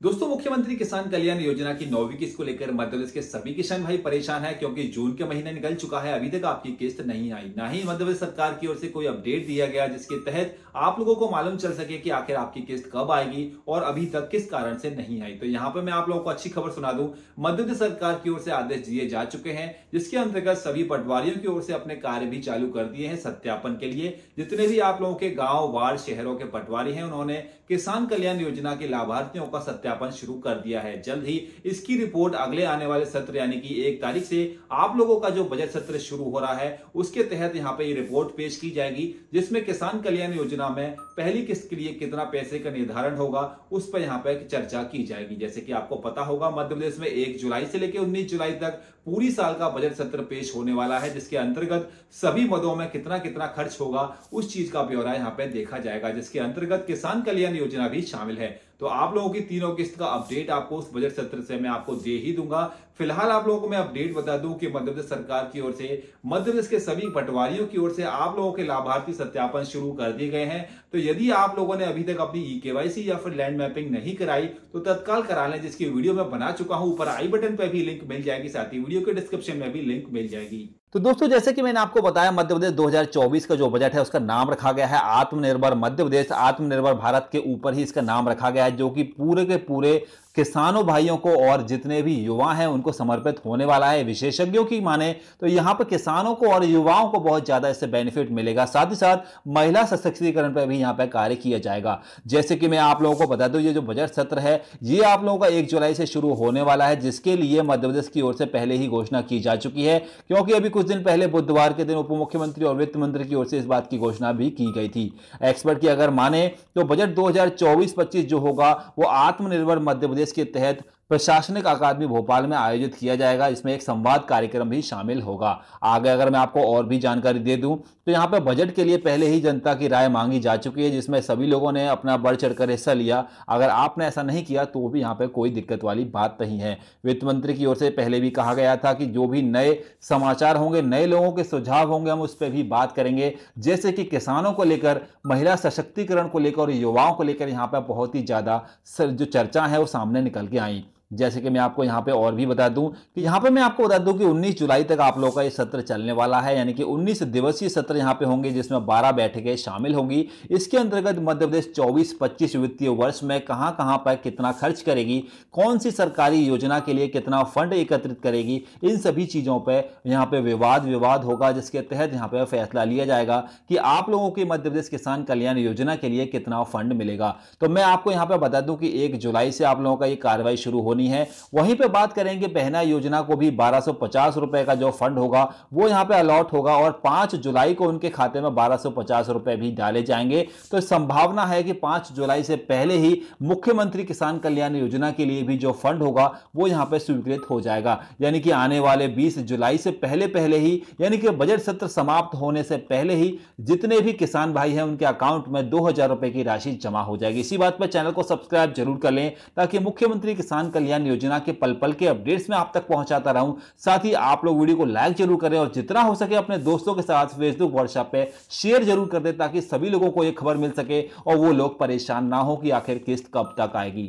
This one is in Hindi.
दोस्तों, मुख्यमंत्री किसान कल्याण योजना की नौवीं किस्त को लेकर मध्य प्रदेश के सभी किसान भाई परेशान है क्योंकि जून के महीने निकल चुका है। अभी तक आपकी किस्त नहीं आई। ना ही मध्य प्रदेश सरकार की ओर से कोई अपडेट दिया गया, जिसके तहत आप लोगों को मालूम चल सके कि आखिर आपकी किस्त कब आएगी और अभी तक किस कारण से नहीं आई। तो यहाँ पर मैं आप लोगों को अच्छी खबर सुना दूँ। मध्य प्रदेश सरकार की ओर से आदेश दिए जा चुके हैं, जिसके अंतर्गत सभी पटवारियों की ओर से अपने कार्य भी चालू कर दिए हैं सत्यापन के लिए। जितने भी आप लोगों के गाँव, वार्ड, शहरों के पटवारी हैं, उन्होंने किसान कल्याण योजना के लाभार्थियों का सत्यापन शुरू कर दिया है। जल्द ही इसकी रिपोर्ट अगले आने वाले सत्र, यानी कि एक तारीख से आप लोगों का जो बजट सत्र शुरू हो रहा है, उसके तहत यहाँ पे ये रिपोर्ट पेश की जाएगी, जिसमें किसान कल्याण योजना में पहली किस्त के लिए कितना पैसे का निर्धारण होगा, उस पर यहाँ पे चर्चा की जाएगी। जैसे कि आपको पता होगा, मध्य प्रदेश में एक जुलाई से लेकर उन्नीस जुलाई तक पूरी साल का बजट सत्र पेश होने वाला है, जिसके अंतर्गत सभी मदों में कितना कितना खर्च होगा, उस चीज़ का ब्यौरा यहाँ पे देखा जाएगा, जिसके अंतर्गत किसान कल्याण योजना भी शामिल है। तो आप लोगों की तीनों किस्त का अपडेट आपको उस बजट सत्र से मैं आपको दे ही दूँगा। फ़िलहाल आप लोगों को मैं अपडेट बता दूँ कि मध्य प्रदेश सरकार की ओर से मध्य प्रदेश के सभी पटवारियों की ओर से आप लोगों के लाभार्थी सत्यापन शुरू कर दिए गए हैं। तो यदि आप लोगों ने अभी तक अपनी ई केवाईसी या फिर लैंड मैपिंग नहीं कराई तो तत्काल करा लें, जिसकी वीडियो मैं बना चुका हूँ। ऊपर आई बटन पर भी लिंक मिल जाएगी, साथ ही वीडियो के डिस्क्रिप्शन में भी लिंक मिल जाएगी। तो दोस्तों, जैसे कि मैंने आपको बताया, मध्य प्रदेश 2024 का जो बजट है, उसका नाम रखा गया है आत्मनिर्भर मध्य प्रदेश, आत्मनिर्भर भारत के ऊपर ही इसका नाम रखा गया है, जो कि पूरे के पूरे किसानों भाइयों को और जितने भी युवा हैं, उनको समर्पित होने वाला है, विशेषज्ञों की माने। तो यहाँ पर किसानों को और युवाओं को बहुत ज़्यादा इससे बेनिफिट मिलेगा। साथ ही साथ महिला सशक्तिकरण पर भी यहाँ पर कार्य किया जाएगा। जैसे कि मैं आप लोगों को बता दूँ, ये जो बजट सत्र है, ये आप लोगों का एक जुलाई से शुरू होने वाला है, जिसके लिए मध्य प्रदेश की ओर से पहले ही घोषणा की जा चुकी है, क्योंकि अभी कुछ दिन पहले बुधवार के दिन उप मुख्यमंत्री और वित्त मंत्री की ओर से इस बात की घोषणा भी की गई थी। एक्सपर्ट की अगर माने तो बजट दो हज़ार जो होगा, वो आत्मनिर्भर मध्य प्रदेश के तहत प्रशासनिक अकादमी भोपाल में आयोजित किया जाएगा। इसमें एक संवाद कार्यक्रम भी शामिल होगा। आगे अगर मैं आपको और भी जानकारी दे दूँ तो यहाँ पर बजट के लिए पहले ही जनता की राय मांगी जा चुकी है, जिसमें सभी लोगों ने अपना बढ़ चढ़कर हिस्सा लिया। अगर आपने ऐसा नहीं किया तो भी यहाँ पर कोई दिक्कत वाली बात नहीं है। वित्त मंत्री की ओर से पहले भी कहा गया था कि जो भी नए समाचार होंगे, नए लोगों के सुझाव होंगे, हम उस पर भी बात करेंगे। जैसे कि किसानों को लेकर, महिला सशक्तिकरण को लेकर और युवाओं को लेकर यहाँ पर बहुत ही ज़्यादा जो चर्चा है वो सामने निकल के आई। जैसे कि मैं आपको यहाँ पे और भी बता दूँ कि यहाँ पे मैं आपको बता दूँ कि 19 जुलाई तक आप लोगों का ये सत्र चलने वाला है, यानी कि 19 दिवसीय सत्र यहाँ पे होंगे जिसमें 12 बैठकें शामिल होंगी। इसके अंतर्गत मध्य प्रदेश 24-25 वित्तीय वर्ष में कहाँ कहाँ पर कितना खर्च करेगी, कौन सी सरकारी योजना के लिए कितना फंड एकत्रित करेगी, इन सभी चीज़ों पर यहाँ पे विवाद विवाद होगा, जिसके तहत यहाँ पे फैसला लिया जाएगा कि आप लोगों की मध्य प्रदेश किसान कल्याण योजना के लिए कितना फंड मिलेगा। तो मैं आपको यहाँ पे बता दूँ कि एक जुलाई से आप लोगों का ये कार्रवाई शुरू हो होनी है। वहीं पे बात करेंगे पहना योजना को भी, बारह रुपए का जो फंड होगा, वो यहाँ पे अलॉट होगा और पाँच जुलाई को उनके खाते में बारह रुपए भी डाले जाएँगे। तो संभावना है कि पाँच जुलाई से पहले ही मुख्यमंत्री किसान कल्याण योजना के लिए भी जो फंड होगा, वो यहाँ पे स्वीकृत हो जाएगा। यानी कि आने वाले 20 जुलाई से पहले पहले ही, यानी कि बजट सत्र समाप्त होने से पहले ही जितने भी किसान भाई हैं, उनके अकाउंट में दो हज़ार रुपए की राशि जमा हो जाएगी। इसी बात पर चैनल को सब्सक्राइब ज़रूर कर लें ताकि मुख्यमंत्री किसान कल्याण कल्याण योजना के पल पल के अपडेट्स में आप तक पहुंचाता रहूँ। साथ ही आप लोग वीडियो को लाइक ज़रूर करें और जितना हो सके अपने दोस्तों के साथ फेसबुक व्हाट्सएप पे शेयर ज़रूर कर दें ताकि सभी लोगों को यह खबर मिल सके और वो लोग परेशान ना हो कि आखिर किस्त कब तक आएगी।